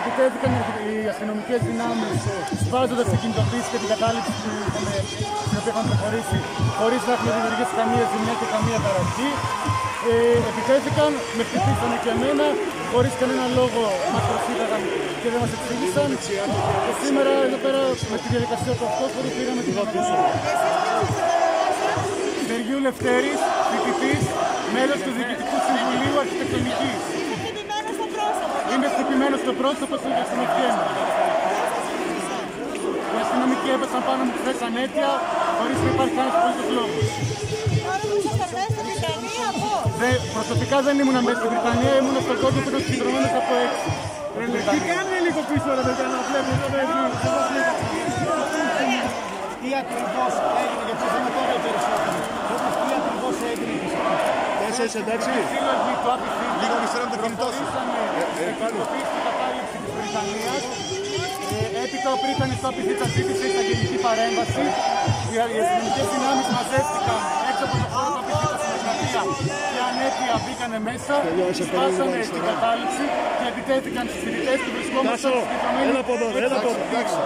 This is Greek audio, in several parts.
επιτέθηκαν οι αστυνομικές δυνάμεις βάζοντας την κινητοποίηση και την κατάληψη που είχαμε, στην οποία είχαμε προχωρήσει χωρίς να έχουμε δημιουργήσει καμία ζημιά και καμία παραγωγή. Ε, επιτέθηκαν, με χτυπήσανε και εμένα, χωρίς κανένα λόγο μας προσήγαγαν και δεν μας εξήγησαν. Και σήμερα εδώ πέρα με τη διαδικασία του αυτόφορου πήραμε την δόκιση. Σεργίου Λευτέρης, φοιτητής, μέλος του Διοικητικού Συμβουλίου στο πρόσωπο στην αστυνομική μου. Οι αστυνομικοί έπεσαν πάνω μου χθες ανέτεια, χωρίς να υπάρχει κανένας απολύτως λόγος. Τώρα που ήσασταν μέσα στην Βρετανία, πώς. Δε, προσωπικά δεν ήμουν μέσα στην Βρυτανία, ήμουν στον κόντο που ήταν συγκεντρωμένος από έξι. Τι κάνουν λίγο πίσω ρε παιδιά να βλέπουν το παιδί. Τι ακριβώς έγινε, γιατί δεν τώρα οι περισσότεροι. Όμως τι ακριβώς έγινε και σε Τέσσερις εντάξει. Σύλλογοι του ΑΠΙΣ Λίγο αριστερά με το κινητό σου. Προχωρήσαμε στην κοινοποίηση και κατάληψη της Βρυτανίας. Ε, Έπειτα ο Πρίτανης του ΑΠΙΣ θα ζήτησε εισαγγελική παρέμβαση. Οι αστυνομικές δυνάμεις μαζεύτηκαν έξω από το χώρο του ΑΠΙΣ στην Δημοκρατία και ανέτεια μπήκανε μέσα, Τελειώσε, σπάσανε τελειώσε, την ναι. κατάληψη και επιτέθηκαν στους φοιτητές που βρισκόμασταν Τάσο, στη συγκεκριμένη έλα από εδώ, έλα από εδώ. έξω.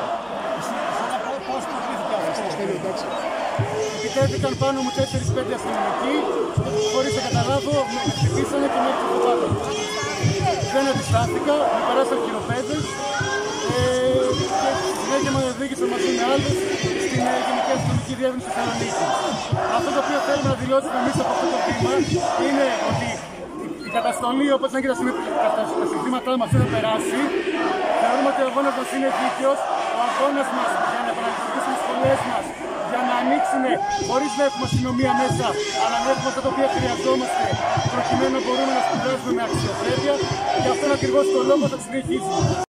Πώς προκλήθηκε αυτό. Τέλειο, εντάξει. Επιτέθηκαν πάνω μου 4-5 αστυνομικοί, χωρίς να καταλάβω, με χτυπήσανε και με έριξαν το πάτο. Δεν αντιστάθηκα, με περάσαν χειροπέδες ε, και στη συνέχεια με οδήγησαν μαζί με άλλους στην ε, Γενική Αστυνομική Διεύθυνση Θεσσαλονίκη. Αυτό το οποίο θέλουμε να δηλώσουμε εμείς από αυτό το βήμα είναι ότι η καταστολή όπως είναι και τα συναι- τα- τα- τα συστήματά μας έχουν περάσει. Θεωρούμε ότι ο αγώνας μας είναι δίκαιος, ο αγώνας μας για να επαναληφθούν τις σχολές μας, Χωρί χωρίς να έχουμε αστυνομία μέσα, αλλά να έχουμε αυτά τα οποία χρειαζόμαστε, προκειμένου να μπορούμε να σπουδάσουμε με αξιοπρέπεια και αυτόν ακριβώ το λόγο θα συνεχίσουμε.